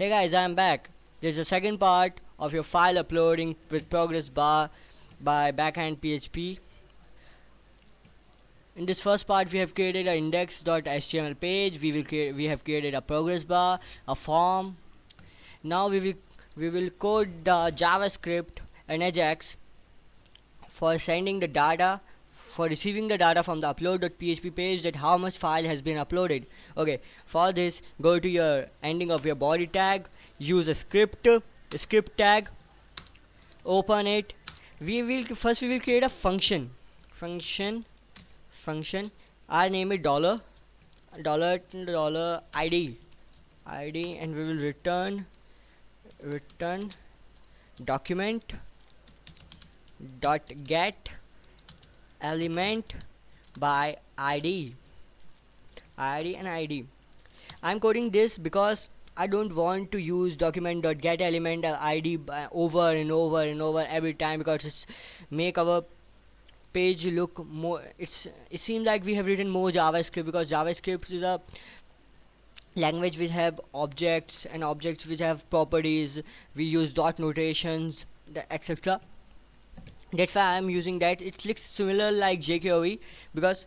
Hey guys, I'm back. There's a second part of your file uploading with progress bar by backend PHP. In this first part, we have created an index.html page. We will create. We have created a progress bar, a form. Now we will we will code the JavaScript and Ajax for sending the data for receiving the data from the upload.php page that how much file has been uploaded okay for this go to your ending of your body tag use a script a script tag open it. We will first we will create a function. Function function I name it dollar dollar dollar id id and we will return return document dot get element by id id and id i'm coding this because i don't want to use document.get element id uh, over and over and over every time because it's make our page look more it's it seems like we have written more javascript because javascript is a language which have objects and objects which have properties. We use dot notations etc that's why I'm using that. It looks similar like jQuery because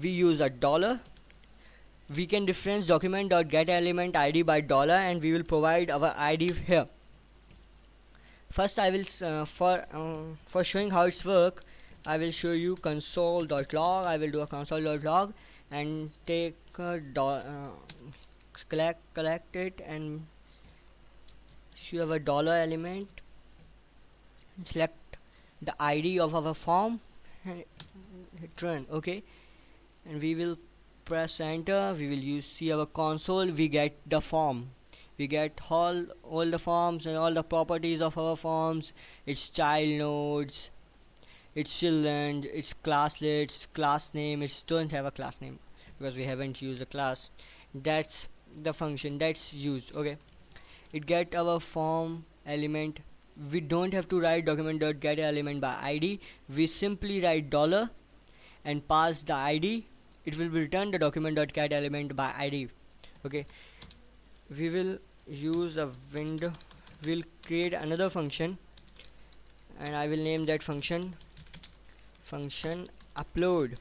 we use a dollar we can reference document dot get element id by dollar and we will provide our id here. First I will uh, for uh, for showing how it's work I will show you console.log I will do a console.log and take a uh, collect collect it and show a dollar element. Select the id of our form. Hit run okay? And we will press enter we will use see our console we get the form. We get all all the forms and all the properties of our forms. Its child nodes its children its classList class name it don't have a class name because we haven't used a class. That's the function that's used okay. It get our form element. We don't have to write document.get element by id we simply write dollar and pass the id it will return the document.get element by id okay? We will use a window we'll create another function and I will name that function function upload.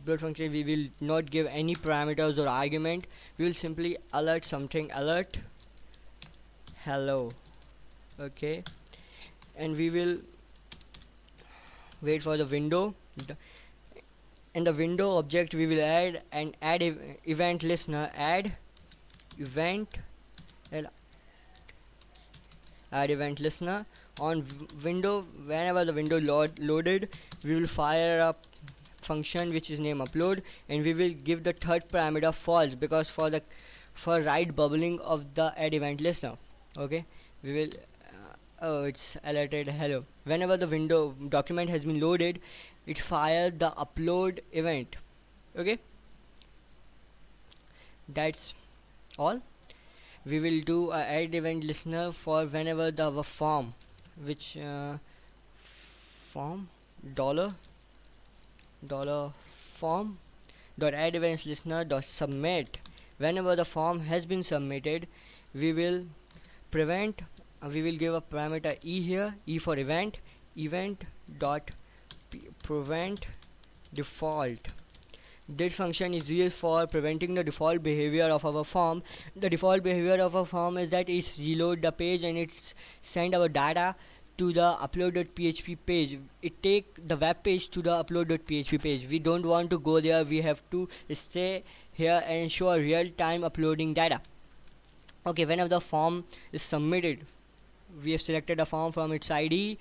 Upload function we will not give any parameters or argument. We will simply alert something alert hello okay? And we will wait for the window in the window object we will add an add ev event listener add event add event listener. On window whenever the window load loaded we will fire up function which is name upload and we will give the third parameter false because for the for right bubbling of the add event listener okay? We will uh, oh it's alerted hello. Whenever the window document has been loaded it fired the upload event. Okay? That's all. We will do a add event listener for whenever the form which uh, form dollar dollar form dot add events listener dot submit. Whenever the form has been submitted we will prevent uh, we will give a parameter e here e for event event dot prevent default. This function is used for preventing the default behavior of our form. The default behavior of a form is that it's reload the page and it's send our data to the upload.php page. It take the web page to the upload.php page. We don't want to go there. We have to stay here and ensure real-time uploading data. Okay whenever the form is submitted we have selected a form from its ID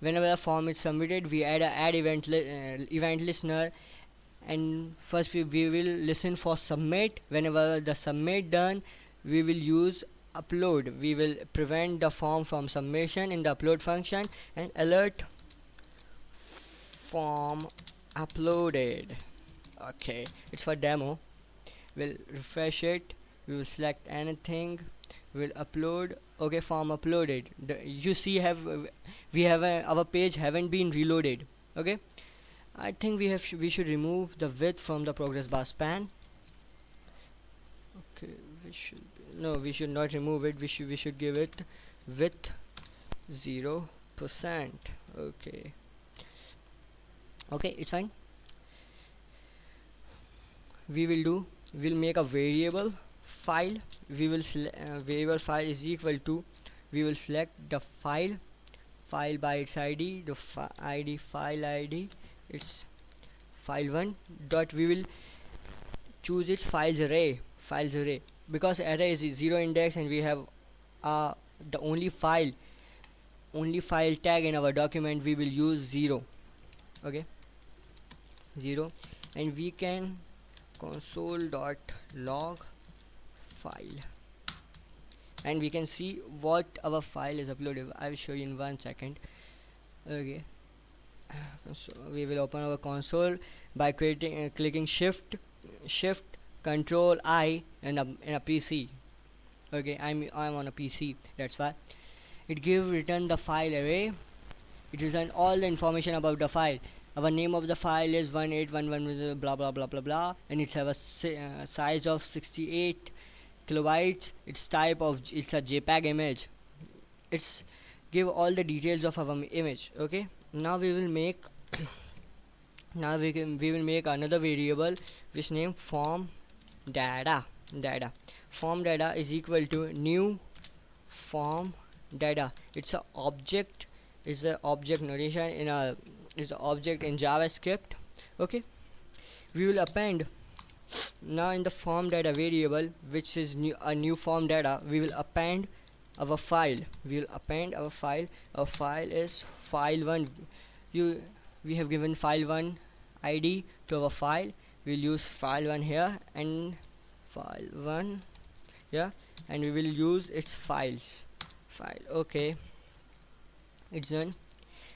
whenever the form is submitted we add a add event li uh, event listener. And first we, we will listen for submit. Whenever the submit done we will use upload. We will prevent the form from submission in the upload function and alert form uploaded. Okay it's for demo. We'll refresh it. We will select anything. We'll upload okay form uploaded. You see have we have a, our page haven't been reloaded okay? I think we have sh we should remove the width from the progress bar span. Okay we should no we should not remove it. We should we should give it width zero percent. Okay. Okay it's fine. We will do we'll make a variable file we will uh, variable file is equal to we will select the file file by its id the fi id file id it's file1 dot we will choose its files array files array. Because array is zero index and we have uh, the only file only file tag in our document we will use zero. Okay? Zero. And we can console dot log file. And we can see what our file is uploaded. I will show you in one second. Okay. So we will open our console by creating uh, clicking shift shift control I in a, in a PC okay I'm I'm on a PC that's why. It give return the file array it return all the information about the file. Our name of the file is 1811 blah blah blah blah blah and it's have a uh, size of 68 kilobytes its type of it's a jpeg image. It's give all the details of our image okay? Now we will make now we can we will make another variable which name form data data. Form data is equal to new form data. It's a object is a object notation in a is a object in javascript okay? We will append now in the form data variable which is new a new form data we will append our file. We will append our file. Our file is file1 you we have given file1 id to our file. We'll use file1 here and file1 yeah and we will use its files. File okay. It's done.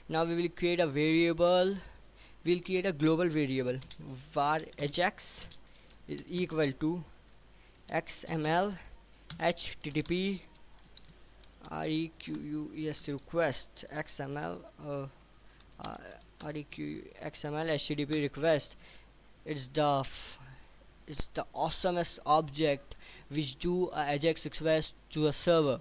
Now we will create a variable. We'll create a global variable var ajax is equal to xml http request. Request xml uh, uh, req xml http request it's the it's the awesomest object which do a ajax request to a server.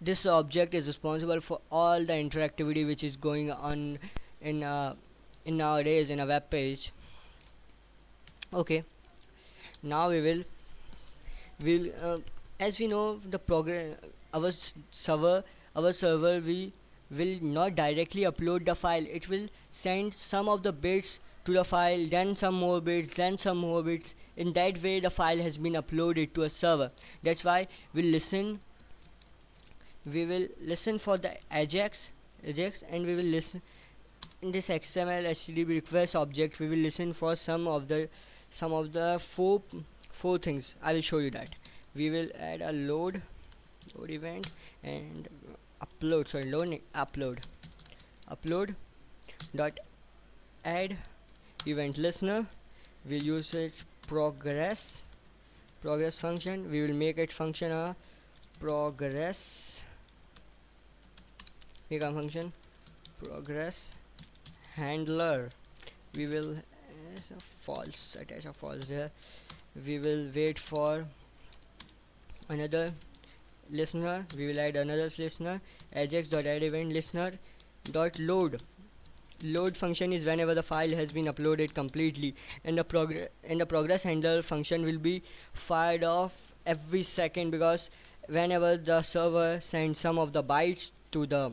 This object is responsible for all the interactivity which is going on in uh, in nowadays in a web page. Okay. Now we will will uh, as we know the program our server our server we will not directly upload the file. It will send some of the bits to the file then some more bits then some more bits. In that way the file has been uploaded to a server. That's why we'll listen we will listen for the ajax ajax and we will listen in this xml http request object we will listen for some of the some of the four four things. I will show you that. We will add a load load event and upload sorry load upload. Upload dot add event listener. We'll use it progress progress function. We will make it function a progress a function progress handler. We will uh, false attach a false there we will wait for another listener. We will add another listener. Ajax dot add event listener dot load. Load function is whenever the file has been uploaded completely and the progress and the progress handler function will be fired off every second because whenever the server sends some of the bytes to the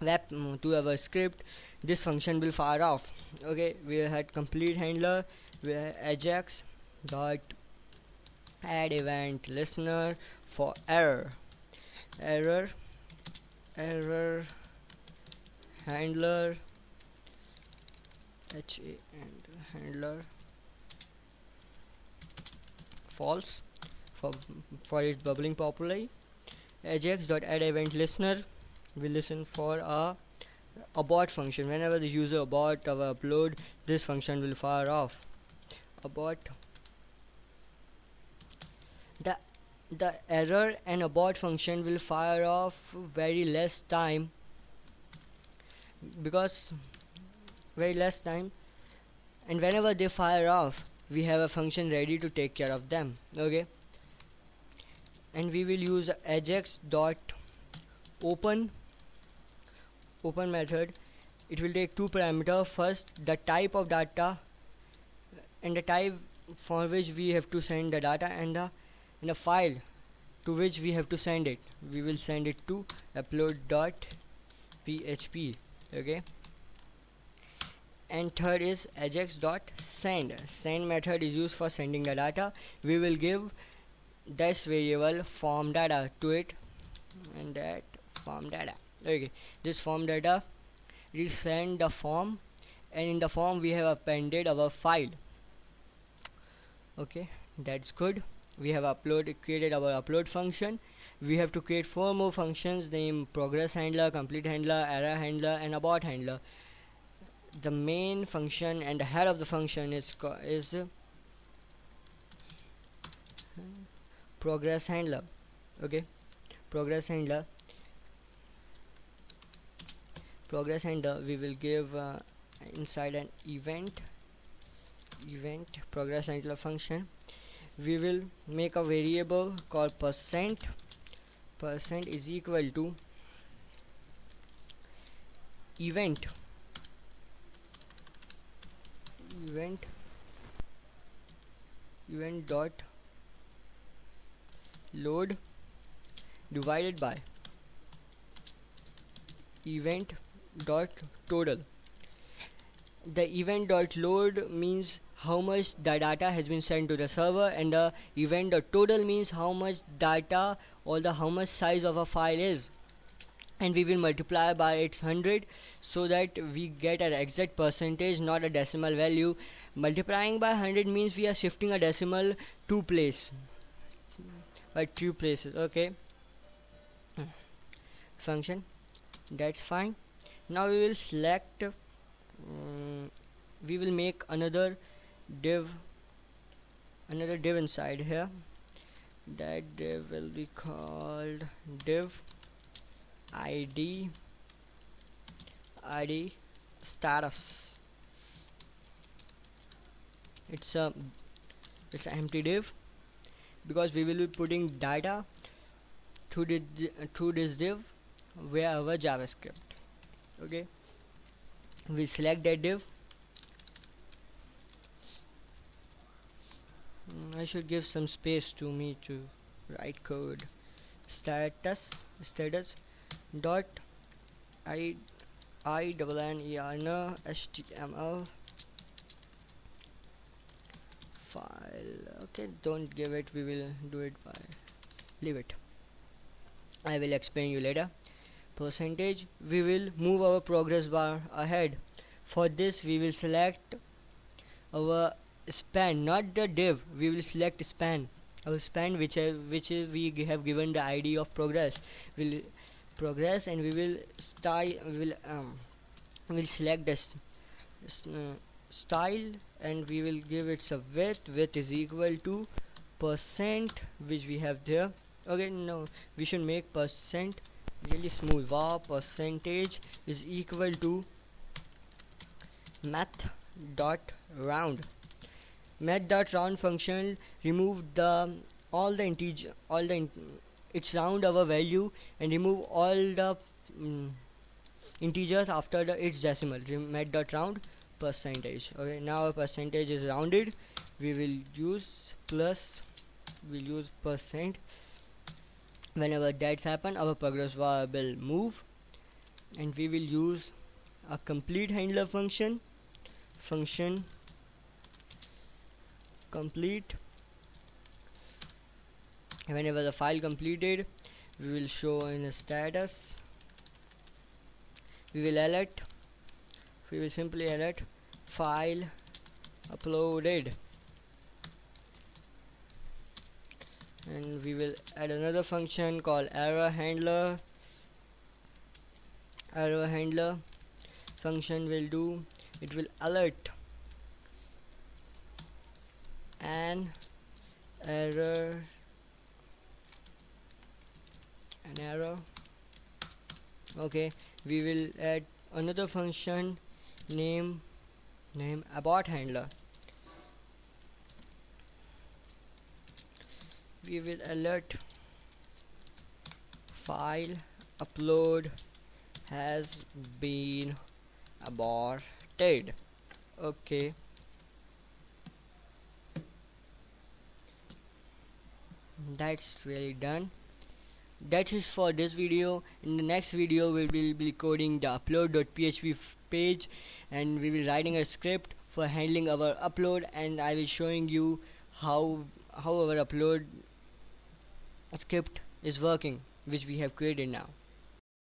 web to our script this function will fire off. Okay we had complete handler where ajax dot add event listener for error. Error error handler h and handler. False. For for its bubbling properly. Ajax dot add event listener we listen for a abort function. Whenever the user abort our upload this function will fire off. Abort the the error and abort function will fire off very less time. Because very less time. And whenever they fire off we have a function ready to take care of them. Okay? And we will use ajax dot open open method it will take two parameter. First the type of data and the type for which we have to send the data and the, and the file to which we have to send it. We will send it to upload.php okay? And third is ajax dot send send method is used for sending the data. We will give this variable form data to it and that form data okay this form data we send the form and in the form we have appended our file. Okay that's good. We have uploaded created our upload function. We have to create four more functions named progress handler complete handler error handler and abort handler. The main function and the head of the function is is progress handler. Okay progress handler progress handler we will give uh, inside an event event progress handler function. We will make a variable called percent. Percent is equal to event. Event event dot load divided by event dot total. The event dot load means how much the data has been sent to the server and the event dot total means how much data or the how much size of a file is. And we will multiply by its 100 so that we get an exact percentage not a decimal value. Multiplying by 100 means we are shifting a decimal two place by two places okay? Function? That's fine now we will select um, we will make another div another div inside here. That div will be called div id id status. It's a it's an empty div because we will be putting data to to this div via our javascript okay. We select that div. Mm, I should give some space to me to write code. Status status dot i i double n e r n html file. Okay don't give it we will do it by leave it. I will explain you later percentage we will move our progress bar ahead. For this we will select our span not the div we will select span. Our span which uh, which we have given the id of progress. Will progress and we will style will um will select this uh, style and we will give it a width. Width is equal to percent which we have there. Okay no we should make percent really smooth. Var percentage is equal to math dot round. Math dot round function remove the all the integer all the in its round our value and remove all the mm, integers after the its decimal. Math dot round percentage. Okay now our percentage is rounded. We will use plus we'll use percent whenever that's happen our progress bar will move and we will use a complete handler function function complete. Whenever the file completed we will show in a status. We will alert. We will simply alert file uploaded and we will add another function called error handler. Error handler function will do. It will alert an error an error. Okay we will add another function name name abort handler we will alert. File upload has been aborted. Okay. That's really done. That is for this video. In the next video we will be coding the upload.php page and we will writing a script for handling our upload and I will showing you how how our upload script is working which we have created now